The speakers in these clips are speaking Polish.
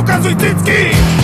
pokazuj cycki!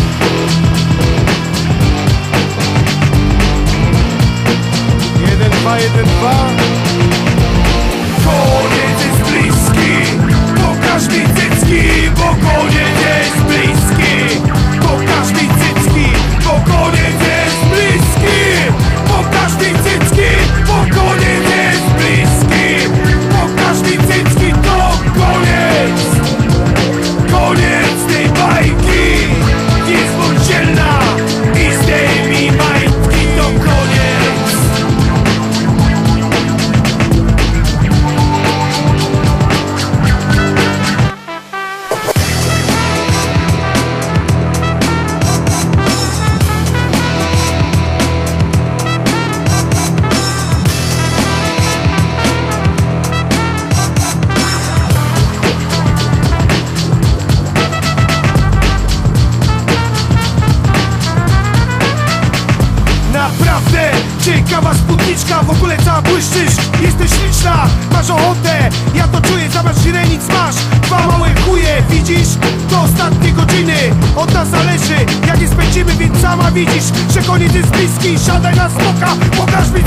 Ciekawa spódniczka, w ogóle cała błyszczysz. Jesteś liczna, masz ochotę, ja to czuję, zamiast źrenic masz. Dwa małe chuje, widzisz? To ostatnie godziny, od nas zależy Jak nie spędzimy, więc sama widzisz Że koniec jest bliski, siadaj na smoka, pokaż mi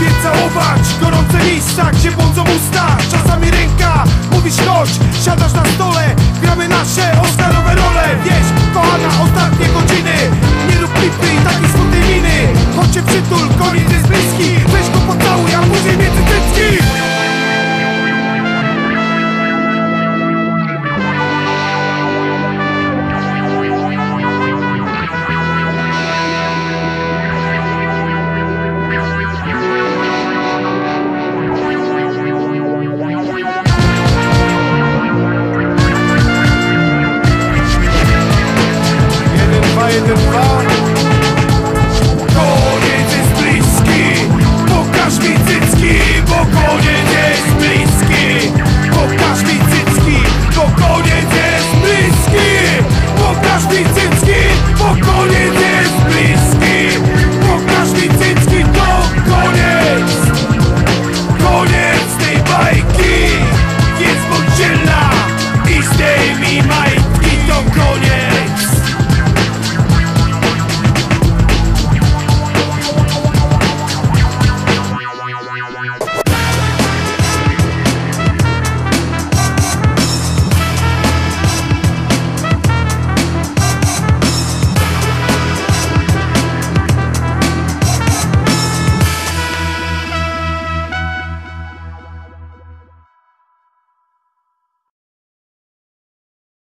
lubię całować. Gorące miejsca, gdzie błądzą usta. Czasami ręka, mówisz noś Siadasz na stole, gramy nasze Oscarowe role. Wiesz,